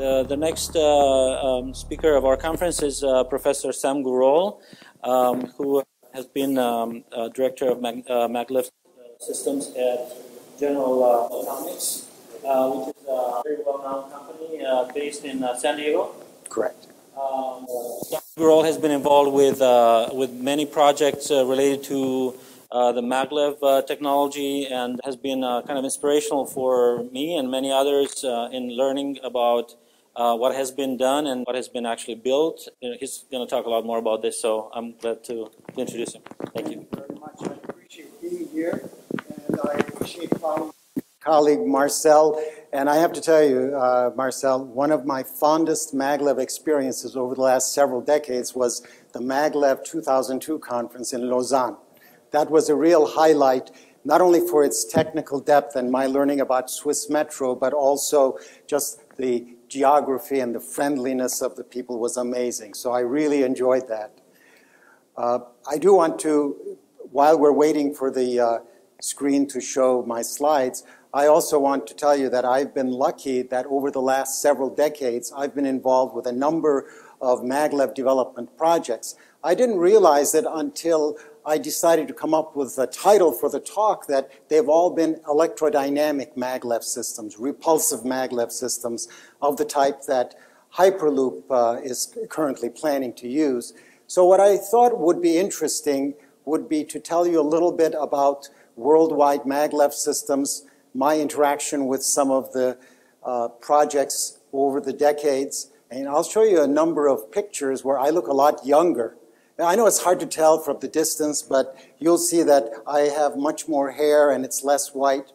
The, the next uh, um, speaker of our conference is uh, Professor Sam Gurol, um, who has been um, uh, director of Mag, uh, maglev systems at General uh, Atomics, uh, which is a very well-known company based in San Diego. Correct. Um, Sam Gurol has been involved with, with many projects related to uh, the maglev uh, technology and has been uh, kind of inspirational for me and many others in learning about uh, what has been done and what has been actually built. You know, he's going to talk a lot more about this, so I'm glad to, to introduce him. Thank, Thank you. you very much. I appreciate being here, and I appreciate following colleague Marcel. And I have to tell you, uh, Marcel, one of my fondest maglev experiences over the last several decades was the maglev 2002 conference in Lausanne. That was a real highlight, not only for its technical depth and my learning about Swiss Metro, but also just the geography and the friendliness of the people was amazing. So I really enjoyed that. Uh, I do want to, while we're waiting for the uh, screen to show my slides, I also want to tell you that I've been lucky that over the last several decades, I've been involved with a number of maglev development projects. I didn't realize it until I decided to come up with a title for the talk that they've all been electrodynamic maglev systems, repulsive maglev systems of the type that Hyperloop uh, is currently planning to use. So what I thought would be interesting would be to tell you a little bit about worldwide maglev systems, my interaction with some of the uh, projects over the decades, and I'll show you a number of pictures where I look a lot younger I know it's hard to tell from the distance, but you'll see that I have much more hair and it's less white.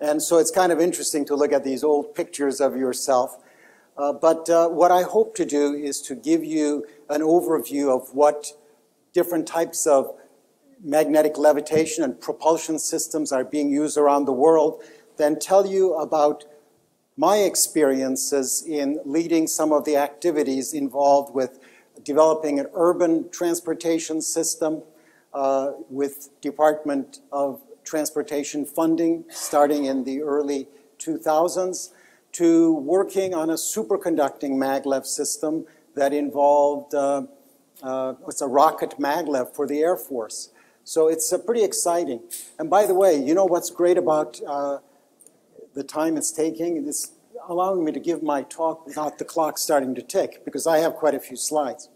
And so it's kind of interesting to look at these old pictures of yourself. Uh, but uh, what I hope to do is to give you an overview of what different types of magnetic levitation and propulsion systems are being used around the world, then tell you about my experiences in leading some of the activities involved with developing an urban transportation system uh, with Department of Transportation funding starting in the early 2000s to working on a superconducting maglev system that involved uh, uh, it's a rocket maglev for the Air Force. So it's uh, pretty exciting. And by the way, you know what's great about uh, the time it's taking? It's allowing me to give my talk without the clock starting to tick because I have quite a few slides.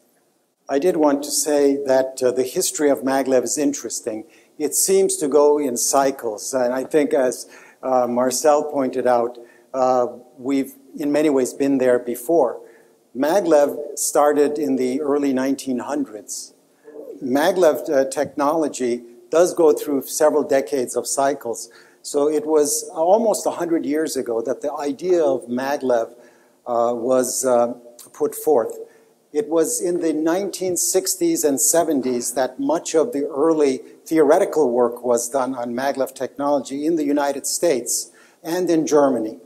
I did want to say that uh, the history of maglev is interesting. It seems to go in cycles, and I think as uh, Marcel pointed out, uh, we've in many ways been there before. Maglev started in the early 1900s. Maglev uh, technology does go through several decades of cycles. So it was almost 100 years ago that the idea of maglev uh, was uh, put forth. It was in the 1960s and 70s that much of the early theoretical work was done on maglev technology in the United States and in Germany.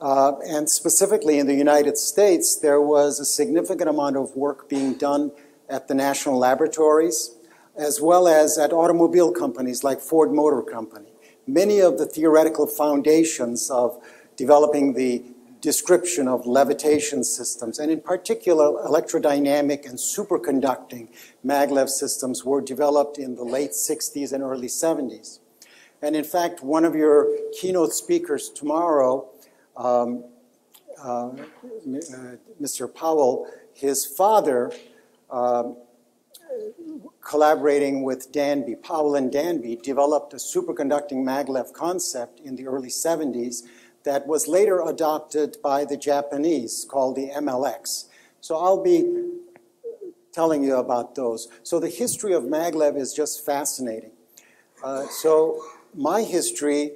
Uh, and specifically in the United States, there was a significant amount of work being done at the national laboratories, as well as at automobile companies like Ford Motor Company. Many of the theoretical foundations of developing the description of levitation systems, and in particular, electrodynamic and superconducting maglev systems were developed in the late 60s and early 70s. And in fact, one of your keynote speakers tomorrow, um, uh, Mr. Uh, Powell, his father, um, collaborating with Danby, Powell and Danby, developed a superconducting maglev concept in the early 70s that was later adopted by the Japanese called the MLX. So I'll be telling you about those. So the history of maglev is just fascinating. Uh, so my history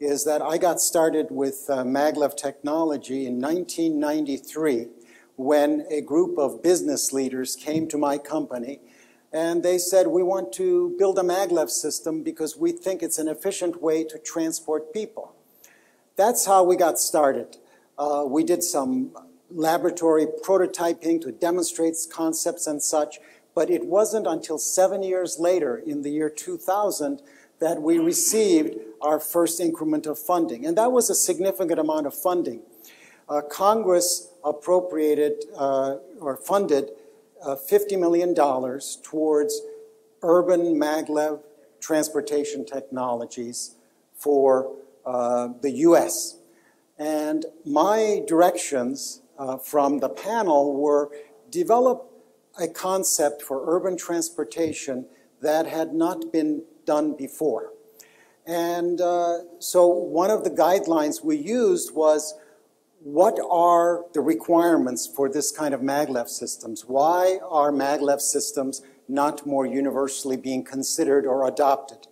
is that I got started with uh, maglev technology in 1993 when a group of business leaders came to my company and they said, we want to build a maglev system because we think it's an efficient way to transport people that's how we got started. Uh, we did some laboratory prototyping to demonstrate concepts and such, but it wasn't until seven years later, in the year 2000, that we received our first increment of funding. And that was a significant amount of funding. uh, Congress appropriated uh, or funded $50 million towards urban maglev transportation technologies for uh, the U.S. And my directions uh, from the panel were develop a concept for urban transportation that had not been done before. And uh, so one of the guidelines we used was what are the requirements for this kind of maglev systems? Why are maglev systems not more universally being considered or adopted?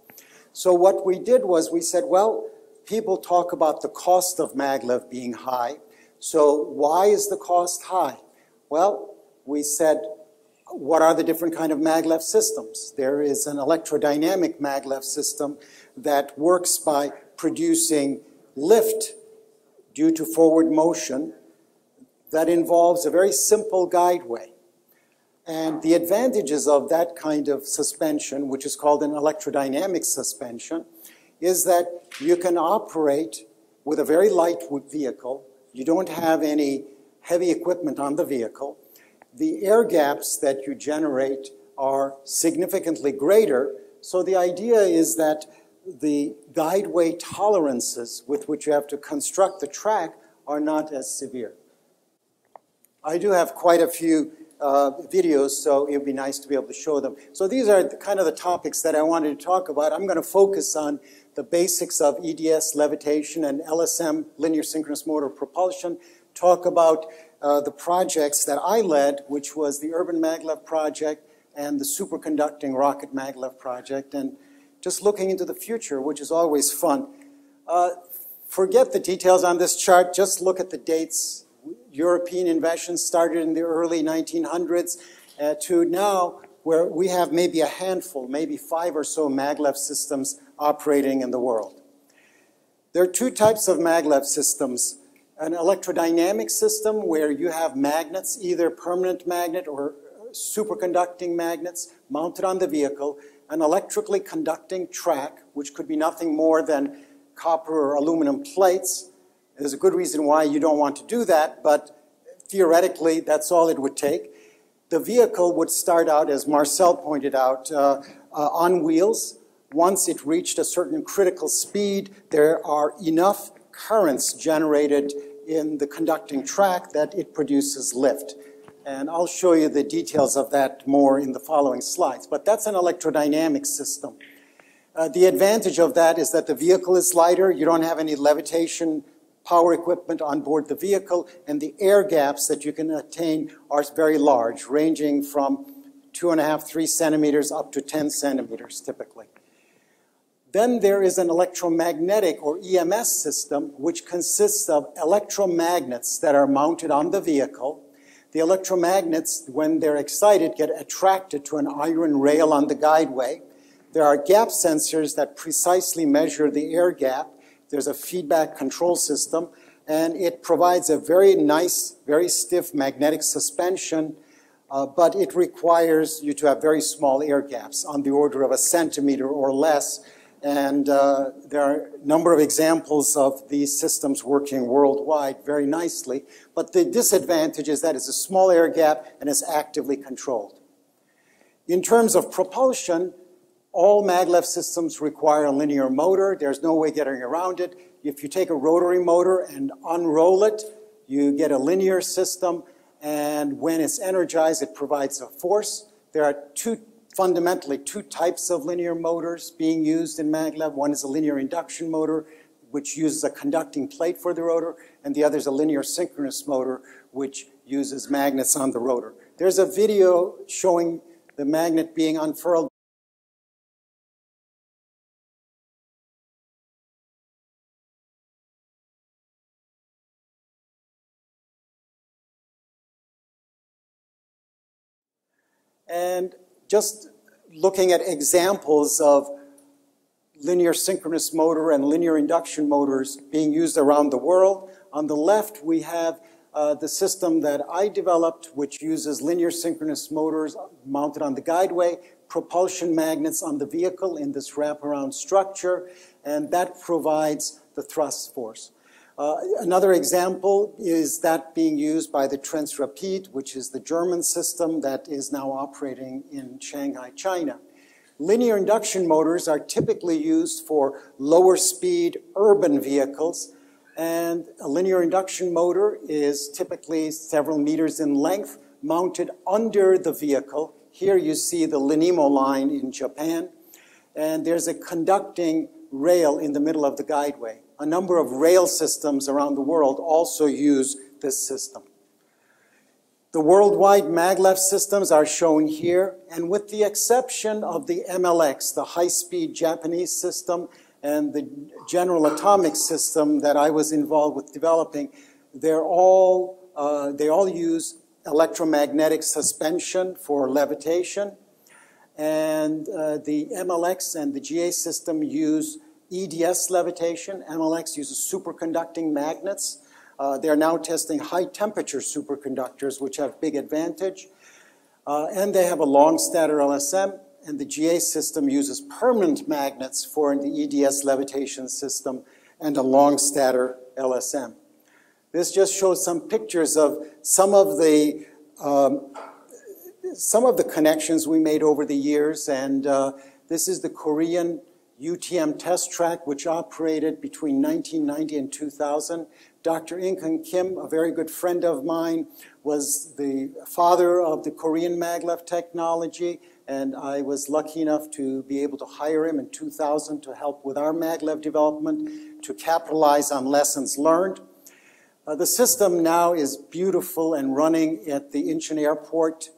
So what we did was we said, well, people talk about the cost of maglev being high. So why is the cost high? Well, we said, what are the different kind of maglev systems? There is an electrodynamic maglev system that works by producing lift due to forward motion that involves a very simple guideway. And the advantages of that kind of suspension, which is called an electrodynamic suspension, is that you can operate with a very light vehicle. You don't have any heavy equipment on the vehicle. The air gaps that you generate are significantly greater. So the idea is that the guideway tolerances with which you have to construct the track are not as severe. I do have quite a few uh, videos, so it would be nice to be able to show them. So these are the, kind of the topics that I wanted to talk about. I'm going to focus on the basics of EDS levitation and LSM, linear synchronous motor propulsion, talk about uh, the projects that I led, which was the Urban Maglev Project and the Superconducting Rocket Maglev Project, and just looking into the future, which is always fun. Uh, forget the details on this chart, just look at the dates. European invention started in the early 1900s uh, to now where we have maybe a handful, maybe five or so maglev systems operating in the world. There are two types of maglev systems. An electrodynamic system where you have magnets, either permanent magnet or superconducting magnets mounted on the vehicle, an electrically conducting track, which could be nothing more than copper or aluminum plates. There's a good reason why you don't want to do that, but theoretically, that's all it would take. The vehicle would start out, as Marcel pointed out, uh, uh, on wheels. Once it reached a certain critical speed, there are enough currents generated in the conducting track that it produces lift. And I'll show you the details of that more in the following slides. But that's an electrodynamic system. Uh, the advantage of that is that the vehicle is lighter. You don't have any levitation power equipment on board the vehicle, and the air gaps that you can attain are very large, ranging from two and a half, three centimeters up to 10 centimeters typically. Then there is an electromagnetic or EMS system, which consists of electromagnets that are mounted on the vehicle. The electromagnets, when they're excited, get attracted to an iron rail on the guideway. There are gap sensors that precisely measure the air gap. There's a feedback control system, and it provides a very nice, very stiff magnetic suspension uh, but it requires you to have very small air gaps on the order of a centimeter or less and uh, there are a number of examples of these systems working worldwide very nicely. But the disadvantage is that it's a small air gap and it's actively controlled. In terms of propulsion, all maglev systems require a linear motor. There's no way getting around it. If you take a rotary motor and unroll it, you get a linear system. And when it's energized, it provides a force. There are two fundamentally two types of linear motors being used in maglev. One is a linear induction motor, which uses a conducting plate for the rotor, and the other is a linear synchronous motor, which uses magnets on the rotor. There's a video showing the magnet being unfurled And just looking at examples of linear synchronous motor and linear induction motors being used around the world. On the left, we have uh, the system that I developed, which uses linear synchronous motors mounted on the guideway, propulsion magnets on the vehicle in this wraparound structure, and that provides the thrust force. Uh, another example is that being used by the Transrapid, which is the German system that is now operating in Shanghai, China. Linear induction motors are typically used for lower speed urban vehicles, and a linear induction motor is typically several meters in length, mounted under the vehicle. Here you see the Linimo line in Japan, and there's a conducting rail in the middle of the guideway. A number of rail systems around the world also use this system. The worldwide maglev systems are shown here, and with the exception of the MLX, the high-speed Japanese system, and the General Atomics system that I was involved with developing, they're all, uh, they all use electromagnetic suspension for levitation, and uh, the MLX and the GA system use EDS levitation. MLX uses superconducting magnets. Uh, they're now testing high temperature superconductors, which have big advantage. Uh, and they have a long stator LSM, and the GA system uses permanent magnets for the EDS levitation system and a long stator LSM. This just shows some pictures of some of the um, some of the connections we made over the years, and uh, this is the Korean UTM test track, which operated between 1990 and 2000. Dr. Inken Kim, a very good friend of mine, was the father of the Korean maglev technology, and I was lucky enough to be able to hire him in 2000 to help with our maglev development, to capitalize on lessons learned. Uh, the system now is beautiful and running at the Incheon Airport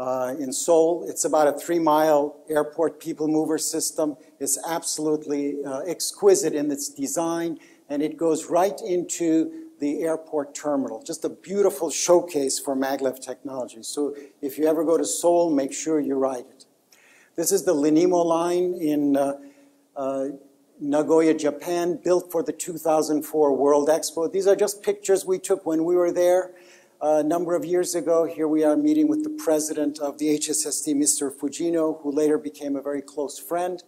uh, in Seoul. It's about a three-mile airport people mover system. It's absolutely uh, exquisite in its design and it goes right into the airport terminal. Just a beautiful showcase for maglev technology. So if you ever go to Seoul, make sure you ride it. This is the Linimo line in uh, uh, Nagoya, Japan, built for the 2004 World Expo. These are just pictures we took when we were there a number of years ago. Here we are meeting with the president of the HSST, Mr. Fujino, who later became a very close friend.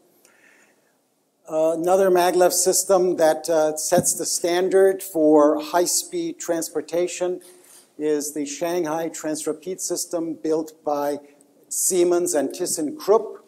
Uh, another maglev system that uh, sets the standard for high-speed transportation is the Shanghai Transrapid system built by Siemens and ThyssenKrupp.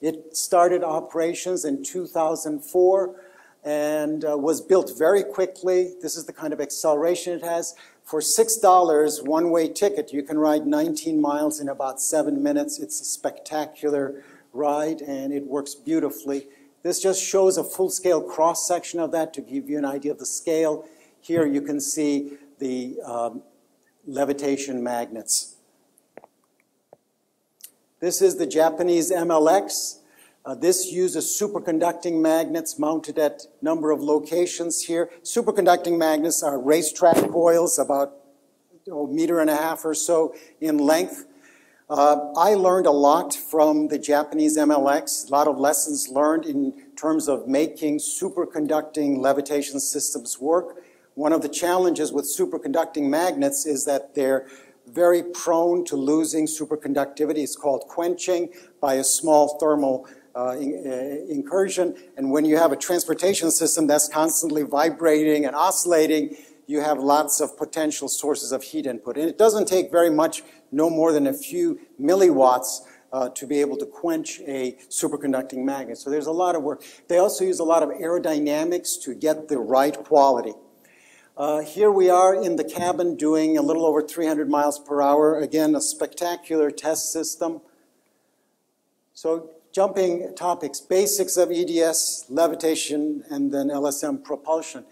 It started operations in 2004 and uh, was built very quickly. This is the kind of acceleration it has. For $6, one-way ticket, you can ride 19 miles in about seven minutes. It's a spectacular ride and it works beautifully. This just shows a full-scale cross-section of that to give you an idea of the scale. Here you can see the um, levitation magnets. This is the Japanese MLX. Uh, this uses superconducting magnets mounted at a number of locations here. Superconducting magnets are racetrack coils about a meter and a half or so in length. Uh, I learned a lot from the Japanese MLX, a lot of lessons learned in terms of making superconducting levitation systems work. One of the challenges with superconducting magnets is that they're very prone to losing superconductivity. It's called quenching by a small thermal uh, in, uh, incursion. And when you have a transportation system that's constantly vibrating and oscillating, you have lots of potential sources of heat input. And it doesn't take very much, no more than a few milliwatts uh, to be able to quench a superconducting magnet. So there's a lot of work. They also use a lot of aerodynamics to get the right quality. Uh, here we are in the cabin doing a little over 300 miles per hour. Again, a spectacular test system. So jumping topics, basics of EDS, levitation, and then LSM propulsion.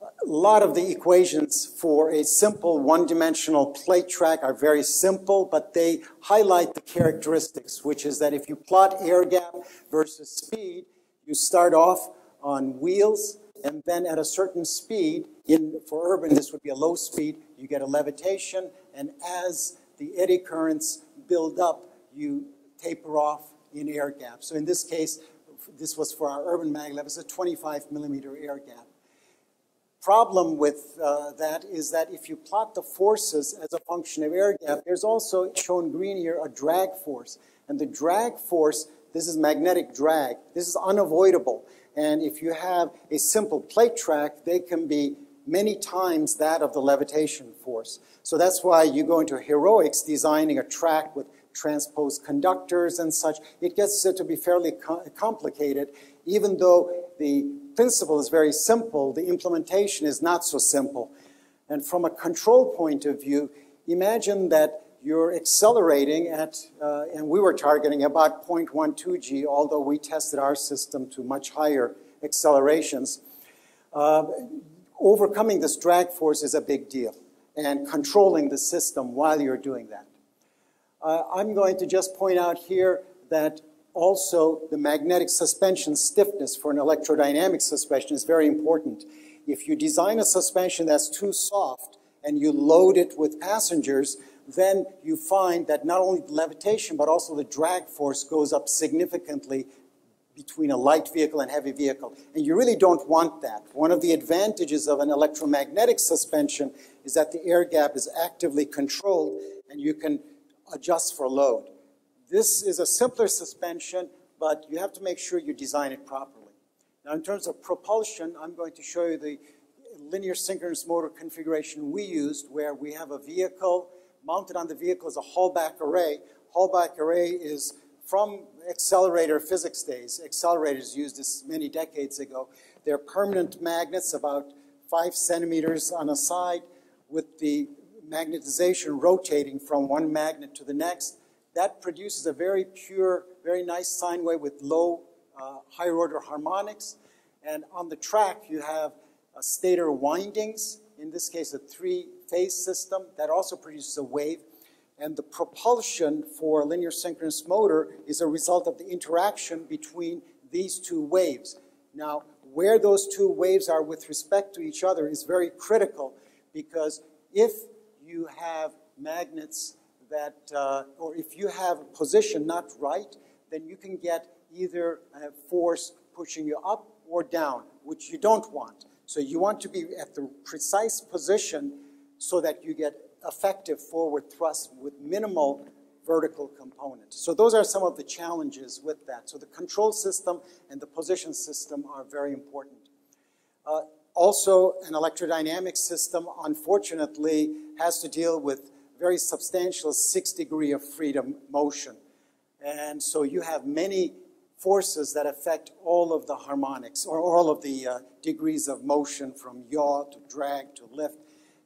A lot of the equations for a simple one-dimensional plate track are very simple, but they highlight the characteristics, which is that if you plot air gap versus speed, you start off on wheels, and then at a certain speed, in, for urban this would be a low speed, you get a levitation, and as the eddy currents build up, you taper off in air gap. So in this case, this was for our urban maglev, it's a 25 millimeter air gap problem with uh, that is that if you plot the forces as a function of air gap, there's also shown green here a drag force. And the drag force, this is magnetic drag. This is unavoidable. And if you have a simple plate track, they can be many times that of the levitation force. So that's why you go into heroics designing a track with transposed conductors and such. It gets to be fairly co complicated, even though the principle is very simple, the implementation is not so simple. And from a control point of view, imagine that you're accelerating at, uh, and we were targeting about 0.12 g, although we tested our system to much higher accelerations. Uh, overcoming this drag force is a big deal, and controlling the system while you're doing that. Uh, I'm going to just point out here that also the magnetic suspension stiffness for an electrodynamic suspension is very important. If you design a suspension that's too soft and you load it with passengers, then you find that not only the levitation but also the drag force goes up significantly between a light vehicle and heavy vehicle. And you really don't want that. One of the advantages of an electromagnetic suspension is that the air gap is actively controlled and you can adjust for load. This is a simpler suspension, but you have to make sure you design it properly. Now, in terms of propulsion, I'm going to show you the linear synchronous motor configuration we used, where we have a vehicle, mounted on the vehicle is a Halbach array. Halbach array is from accelerator physics days. Accelerators used this many decades ago. They're permanent magnets about five centimeters on a side with the magnetization rotating from one magnet to the next. That produces a very pure, very nice sine wave with low uh, higher order harmonics. And on the track, you have a stator windings, in this case, a three-phase system that also produces a wave. And the propulsion for a linear synchronous motor is a result of the interaction between these two waves. Now, where those two waves are with respect to each other is very critical because if you have magnets that, uh, or if you have position not right, then you can get either a force pushing you up or down, which you don't want. So you want to be at the precise position so that you get effective forward thrust with minimal vertical component. So those are some of the challenges with that. So the control system and the position system are very important. Uh, also, an electrodynamic system, unfortunately, has to deal with very substantial six degree of freedom motion. And so you have many forces that affect all of the harmonics or all of the uh, degrees of motion from yaw to drag to lift.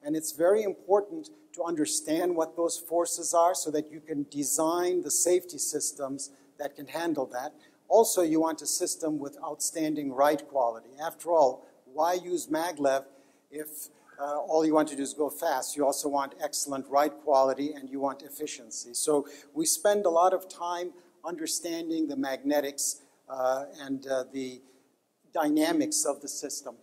And it's very important to understand what those forces are so that you can design the safety systems that can handle that. Also, you want a system with outstanding ride quality. After all, why use maglev if uh, all you want to do is go fast? You also want excellent ride quality and you want efficiency. So we spend a lot of time understanding the magnetics uh, and uh, the dynamics of the system.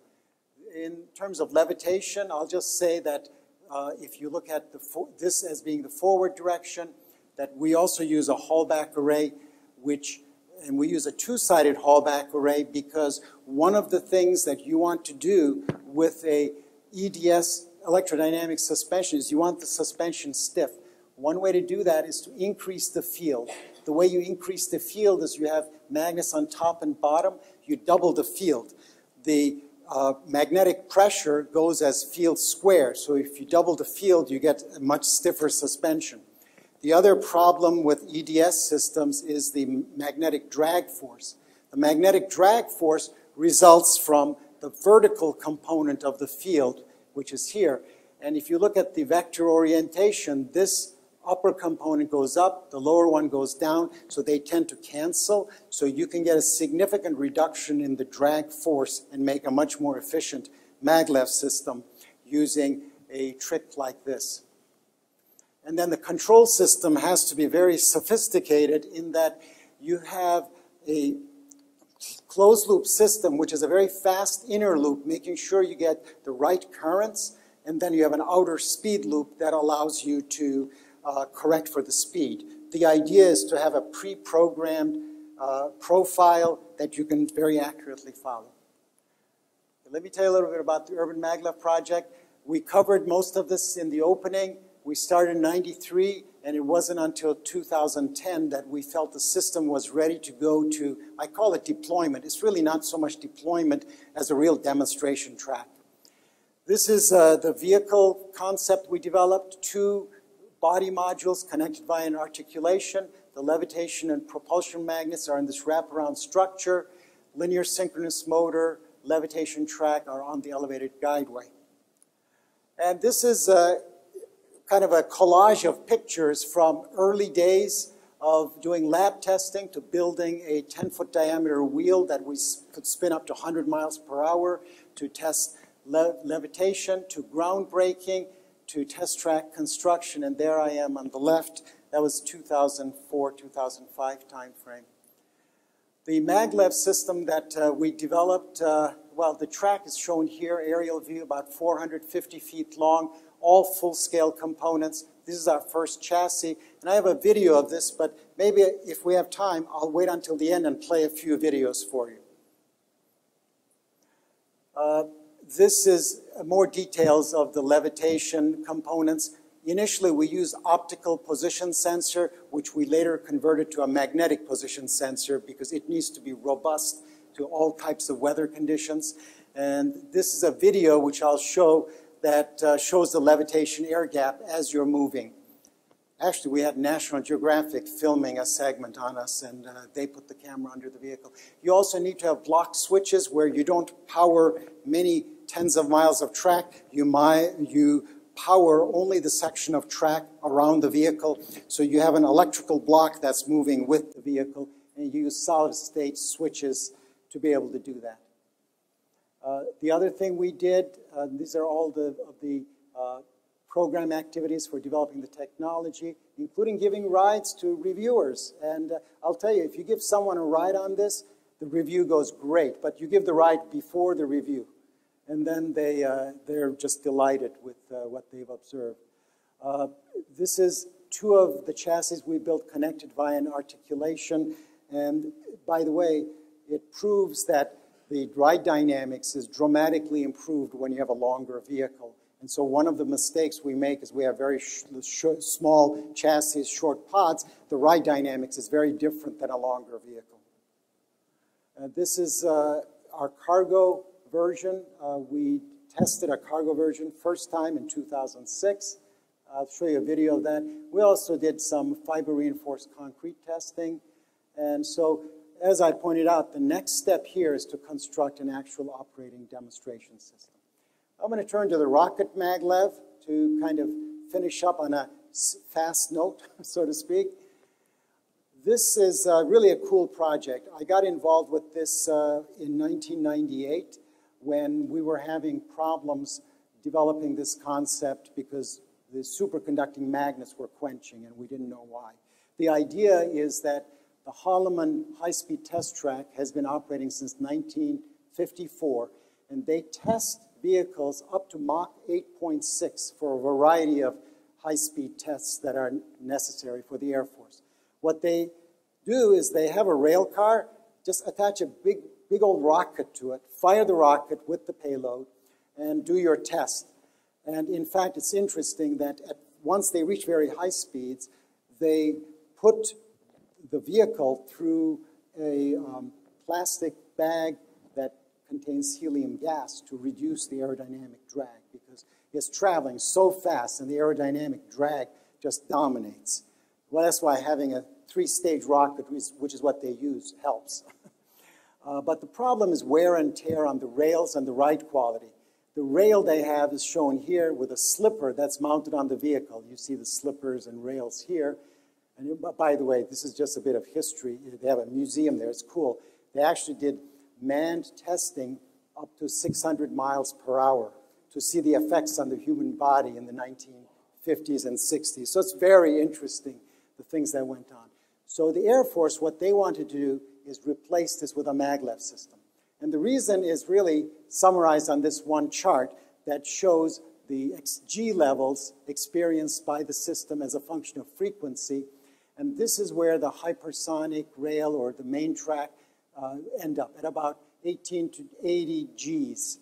In terms of levitation, I'll just say that uh, if you look at this as being the forward direction, that we also use a Halbach array, which, and we use a two-sided Halbach array because one of the things that you want to do with a EDS electrodynamic suspension is you want the suspension stiff. One way to do that is to increase the field. The way you increase the field is you have magnets on top and bottom, you double the field. The uh, magnetic pressure goes as field square. So if you double the field, you get a much stiffer suspension. The other problem with EDS systems is the magnetic drag force. The magnetic drag force results from the vertical component of the field, which is here. And if you look at the vector orientation, this upper component goes up, the lower one goes down, so they tend to cancel. So you can get a significant reduction in the drag force and make a much more efficient maglev system using a trick like this. And then the control system has to be very sophisticated in that you have a closed loop system, which is a very fast inner loop, making sure you get the right currents, and then you have an outer speed loop that allows you to uh, correct for the speed. The idea is to have a pre-programmed uh, profile that you can very accurately follow. Let me tell you a little bit about the Urban Maglev project. We covered most of this in the opening. We started in 93, and it wasn't until 2010 that we felt the system was ready to go to, I call it deployment. It's really not so much deployment as a real demonstration track. This is uh, the vehicle concept we developed, two body modules connected by an articulation. The levitation and propulsion magnets are in this wraparound structure. Linear synchronous motor, levitation track are on the elevated guideway. And this is a, kind of a collage of pictures from early days of doing lab testing to building a 10-foot diameter wheel that we could spin up to 100 miles per hour to test le levitation, to groundbreaking, to test track construction, and there I am on the left. That was 2004, 2005 timeframe. The maglev system that uh, we developed, uh, well, the track is shown here, aerial view, about 450 feet long, all full-scale components. This is our first chassis, and I have a video of this, but maybe if we have time, I'll wait until the end and play a few videos for you. Uh, this is more details of the levitation components. Initially, we used optical position sensor, which we later converted to a magnetic position sensor because it needs to be robust to all types of weather conditions. And this is a video which I'll show that uh, shows the levitation air gap as you're moving. Actually, we had National Geographic filming a segment on us, and uh, they put the camera under the vehicle. You also need to have block switches where you don't power many tens of miles of track. You, might, you power only the section of track around the vehicle. So you have an electrical block that's moving with the vehicle, and you use solid-state switches to be able to do that. Uh, the other thing we did, uh, these are all the, of the uh, program activities for developing the technology, including giving rides to reviewers. And uh, I'll tell you, if you give someone a ride on this, the review goes great, but you give the ride before the review. And then they, uh, they're just delighted with what they've observed. this is two of the chassis we built connected via an articulation. And by the way, it proves that the ride dynamics is dramatically improved when you have a longer vehicle. And so one of the mistakes we make is we have very small chassis, short pods. The ride dynamics is very different than a longer vehicle. Uh, this is uh, our cargo version. Uh, we tested a cargo version first time in 2006. I'll show you a video of that. We also did some fiber reinforced concrete testing. And so as I pointed out, the next step here is to construct an actual operating demonstration system. I'm going to turn to the rocket maglev to kind of finish up on a fast note, so to speak. This is uh, really a cool project. I got involved with this uh, in 1998 when we were having problems developing this concept because the superconducting magnets were quenching and we didn't know why. The idea is that the Holloman high-speed test track has been operating since 1954 and they test vehicles up to Mach 8.6 for a variety of high-speed tests that are necessary for the Air Force. What they do is they have a rail car, just attach a big, big old rocket to it, fire the rocket with the payload, and do your test. And in fact, it's interesting that at, once they reach very high speeds, they put the vehicle through a um, plastic bag that contains helium gas to reduce the aerodynamic drag because it's traveling so fast and the aerodynamic drag just dominates. Well, that's why having a three-stage rocket, which is what they use, helps. uh, but the problem is wear and tear on the rails and the ride quality. The rail they have is shown here with a slipper that's mounted on the vehicle. You see the slippers and rails here. And by the way, this is just a bit of history. They have a museum there. It's cool. They actually did manned testing up to 600 miles per hour to see the effects on the human body in the 1950s and 60s. So it's very interesting, the things that went on. So the Air Force, what they wanted to do is replace this with a maglev system. And the reason is really summarized on this one chart that shows the G levels experienced by the system as a function of frequency. And this is where the hypersonic rail or the main track uh, end up at about 18 to 80 Gs.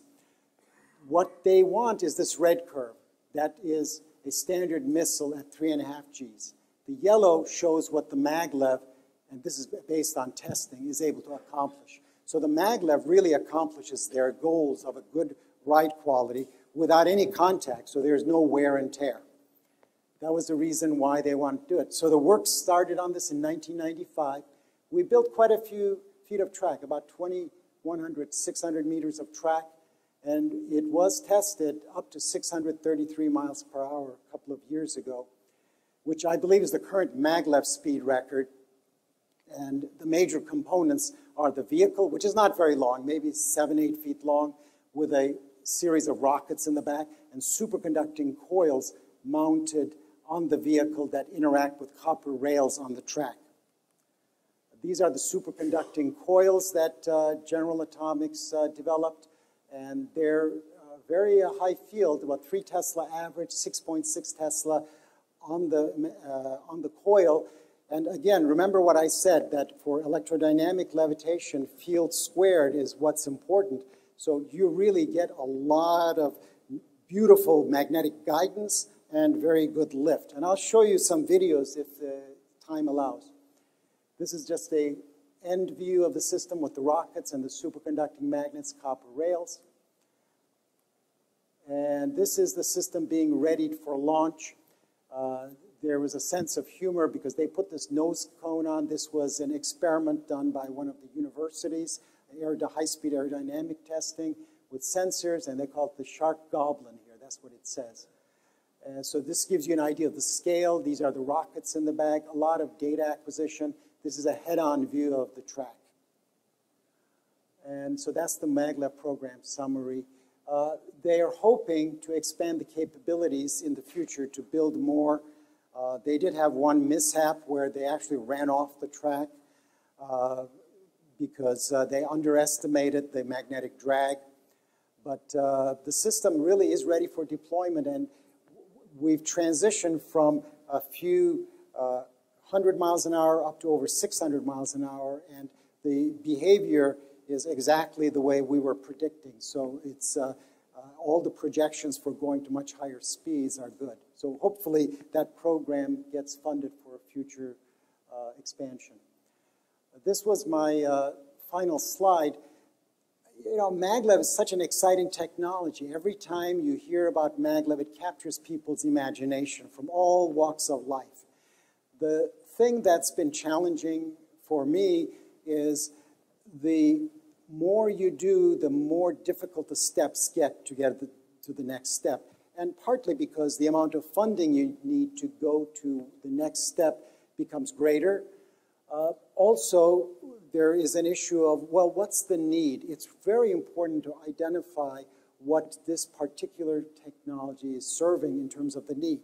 What they want is this red curve. That is a standard missile at 3.5 Gs. The yellow shows what the maglev, and this is based on testing, is able to accomplish. So the maglev really accomplishes their goals of a good ride quality without any contact, so there's no wear and tear. That was the reason why they wanted to do it. So the work started on this in 1995. We built quite a few feet of track, about 2,100, 600 meters of track, and it was tested up to 633 miles per hour a couple of years ago, which I believe is the current maglev speed record. And the major components are the vehicle, which is not very long, maybe seven, eight feet long, with a series of rockets in the back, and superconducting coils mounted on the vehicle that interact with copper rails on the track. These are the superconducting coils that uh, General Atomics uh, developed, and they're uh, very uh, high field, about 3 Tesla average, 6.6 Tesla on the, uh, on the coil. And again, remember what I said, that for electrodynamic levitation, field squared is what's important. So you really get a lot of beautiful magnetic guidance and very good lift. And I'll show you some videos if the time allows. This is just a end view of the system with the rockets and the superconducting magnets, copper rails. And this is the system being readied for launch. Uh, there was a sense of humor because they put this nose cone on. This was an experiment done by one of the universities, high-speed aerodynamic testing with sensors, and they call it the shark goblin here. That's what it says. Uh, so this gives you an idea of the scale. These are the rockets in the bag, a lot of data acquisition. This is a head-on view of the track. And so that's the maglev program summary. Uh, they are hoping to expand the capabilities in the future to build more. Uh, they did have one mishap where they actually ran off the track uh, because uh, they underestimated the magnetic drag. But uh, the system really is ready for deployment and we've transitioned from a few uh, hundred miles an hour up to over 600 miles an hour, and the behavior is exactly the way we were predicting. So it's uh, uh, all the projections for going to much higher speeds are good. So hopefully that program gets funded for a future uh, expansion. This was my uh, final slide you know, maglev is such an exciting technology. Every time you hear about maglev, it captures people's imagination from all walks of life. The thing that's been challenging for me is the more you do, the more difficult the steps get to get to the next step. And partly because the amount of funding you need to go to the next step becomes greater. Uh, also, there is an issue of, well, what's the need? It's very important to identify what this particular technology is serving in terms of the need.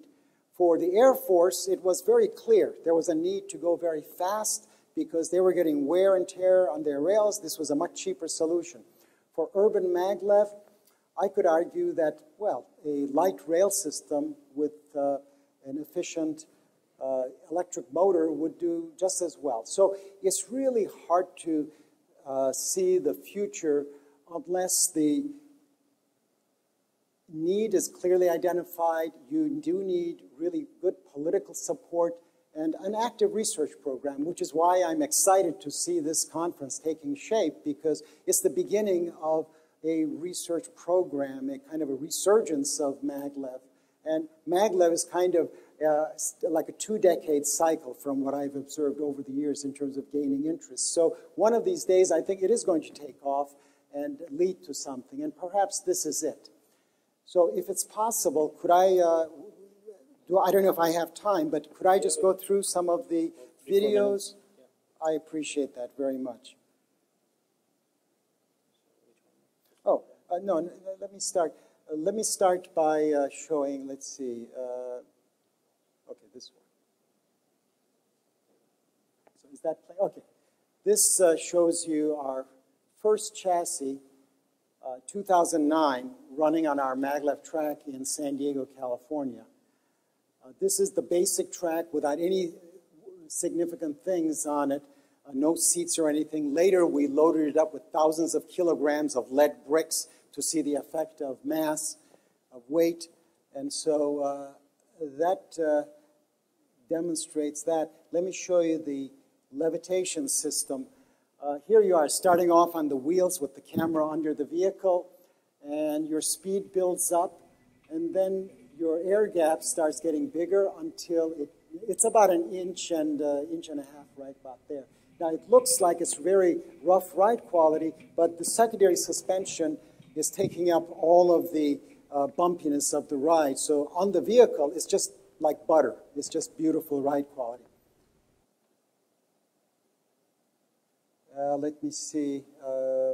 For the Air Force, it was very clear. There was a need to go very fast because they were getting wear and tear on their rails. This was a much cheaper solution. For urban maglev, I could argue that, well, a light rail system with uh, an efficient uh, electric motor would do just as well. So it's really hard to uh, see the future unless the need is clearly identified. You do need really good political support and an active research program, which is why I'm excited to see this conference taking shape because it's the beginning of a research program, a kind of a resurgence of maglev. And maglev is kind of uh, like a two-decade cycle from what I've observed over the years in terms of gaining interest. So one of these days, I think it is going to take off and lead to something, and perhaps this is it. So if it's possible, could I, uh, do, I don't know if I have time, but could I just go through some of the videos? I appreciate that very much. Oh, uh, no, let me start. Uh, let me start by uh, showing, let's see, uh, Okay, this one. So is that play? Okay. This uh, shows you our first chassis, uh, 2009, running on our maglev track in San Diego, California. Uh, this is the basic track without any significant things on it, uh, no seats or anything. Later, we loaded it up with thousands of kilograms of lead bricks to see the effect of mass, of weight. And so uh, that uh, demonstrates that. Let me show you the levitation system. Uh, here you are starting off on the wheels with the camera under the vehicle, and your speed builds up, and then your air gap starts getting bigger until it, it's about an inch and uh, inch and a half right about there. Now it looks like it's very rough ride quality, but the secondary suspension is taking up all of the uh, bumpiness of the ride. So on the vehicle, it's just like butter. It's just beautiful ride quality. Uh, let me see. Uh,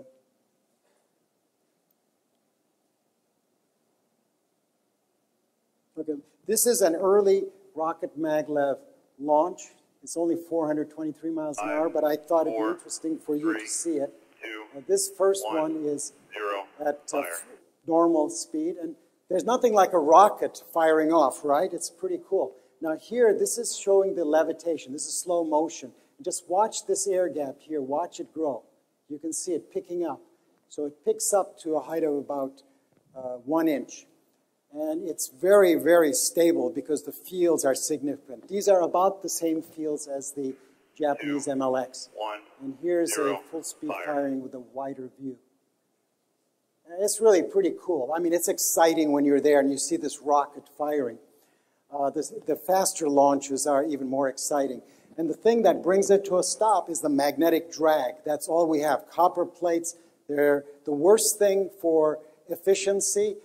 okay, this is an early rocket maglev launch. It's only 423 miles an hour, but I thought it'd be interesting for you to see it. Uh, this first one is at uh, normal speed, and there's nothing like a rocket firing off, right? It's pretty cool. Now here, this is showing the levitation. This is slow motion. Just watch this air gap here. Watch it grow. You can see it picking up. So it picks up to a height of about uh, one inch. And it's very, very stable because the fields are significant. These are about the same fields as the Japanese Two, MLX. One, and here's zero, a full speed fire. firing with a wider view. It's really pretty cool. I mean, it's exciting when you're there and you see this rocket firing. Uh, this, the faster launches are even more exciting. And the thing that brings it to a stop is the magnetic drag. That's all we have. Copper plates, they're the worst thing for efficiency,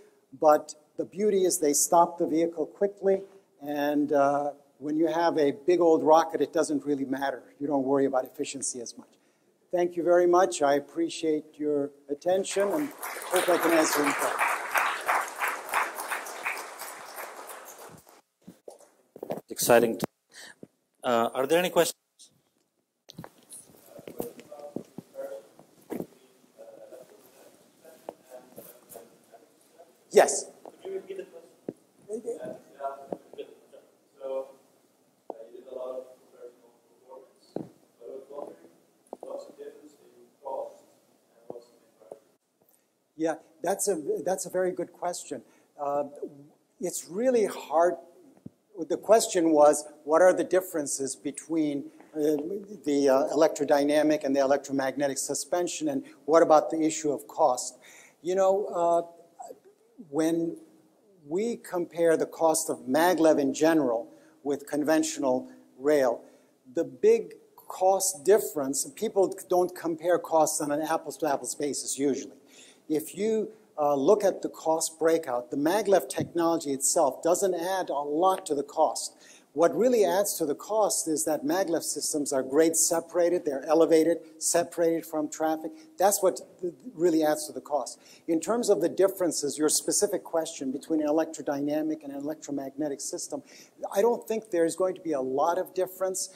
but the beauty is they stop the vehicle quickly, and uh, when you have a big old rocket, it doesn't really matter. You don't worry about efficiency as much. Thank you very much. I appreciate your attention and hope I can answer any questions. Exciting. Uh, are there any questions? Yes. Yeah, that's a that's a very good question. Uh, it's really hard the question was, what are the differences between uh, the uh, electrodynamic and the electromagnetic suspension, and what about the issue of cost? You know, uh, when we compare the cost of maglev in general with conventional rail, the big cost difference, people don't compare costs on an apples-to-apples -apples basis usually. If you uh, look at the cost breakout, the maglev technology itself doesn't add a lot to the cost. What really adds to the cost is that maglev systems are grade separated, they're elevated, separated from traffic. That's what really adds to the cost. In terms of the differences, your specific question between an electrodynamic and an electromagnetic system, I don't think there's going to be a lot of difference.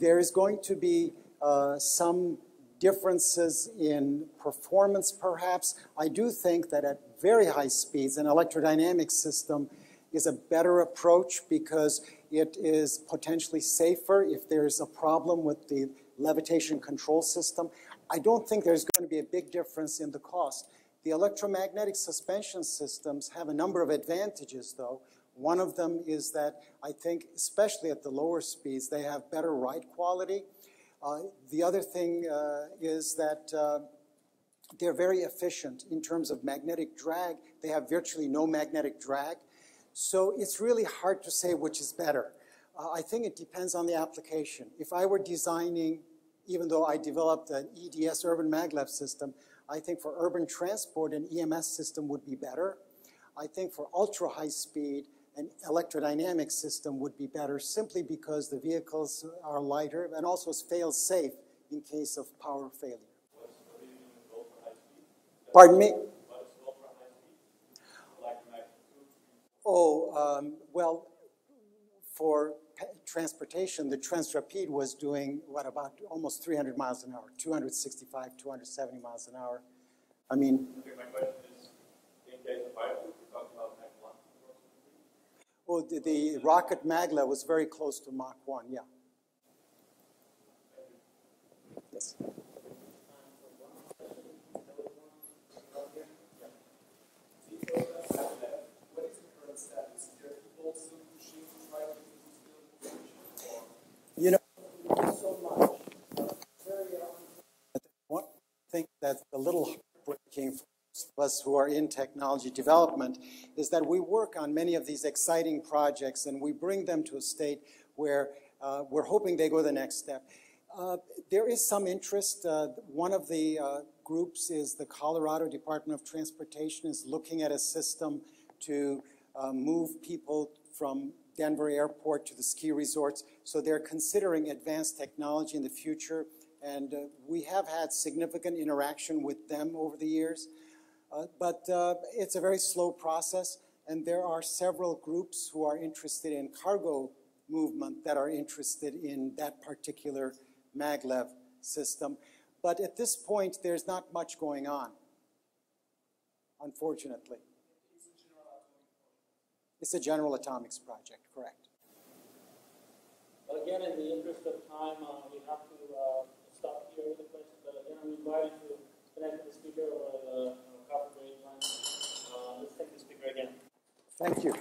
There's going to be uh, some differences in performance perhaps. I do think that at very high speeds, an electrodynamic system is a better approach because it is potentially safer if there's a problem with the levitation control system. I don't think there's going to be a big difference in the cost. The electromagnetic suspension systems have a number of advantages, though. One of them is that I think, especially at the lower speeds, they have better ride quality. Uh, the other thing uh, is that uh, they're very efficient in terms of magnetic drag. They have virtually no magnetic drag. So it's really hard to say which is better. Uh, I think it depends on the application. If I were designing, even though I developed an EDS urban maglev system, I think for urban transport, an EMS system would be better. I think for ultra high speed, an electrodynamic system would be better simply because the vehicles are lighter and also fail safe in case of power failure. Pardon me? Oh, um, well, for transportation, the Transrapid was doing, what, about almost 300 miles an hour, 265, 270 miles an hour. I mean... Okay, the, the rocket maglev was very close to Mach 1, yeah. Yes. You know, so much. I think that's a little heartbreaking of us who are in technology development is that we work on many of these exciting projects and we bring them to a state where uh, we're hoping they go the next step. Uh, there is some interest. Uh, one of the uh, groups is the Colorado Department of Transportation is looking at a system to uh, move people from Denver Airport to the ski resorts. So they're considering advanced technology in the future. And uh, we have had significant interaction with them over the years. Uh, but uh, it's a very slow process. And there are several groups who are interested in cargo movement that are interested in that particular maglev system. But at this point, there's not much going on, unfortunately. It's a General Atomics project, correct. But again, in the interest of time, uh, we have to uh, stop here with the questions. But again, I'm invited to connect with the speaker or again. Thank you.